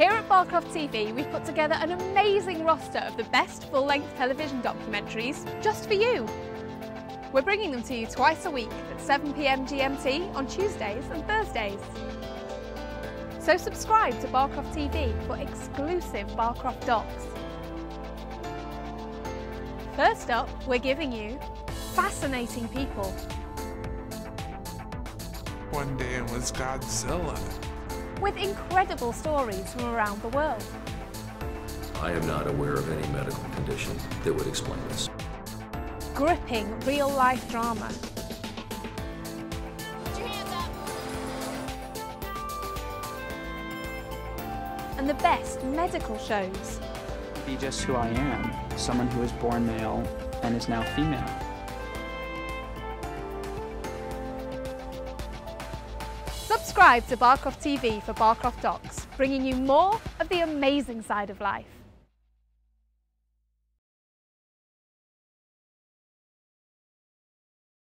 Here at Barcroft TV, we've put together an amazing roster of the best full-length television documentaries just for you. We're bringing them to you twice a week at 7pm GMT on Tuesdays and Thursdays. So subscribe to Barcroft TV for exclusive Barcroft docs. First up, we're giving you fascinating people. One day it was Godzilla. With incredible stories from around the world. I am not aware of any medical condition that would explain this. Gripping real life drama. And the best medical shows. Be just who I am, someone who was born male and is now female. Subscribe to Barcroft TV for Barcroft Docs, bringing you more of the amazing side of life.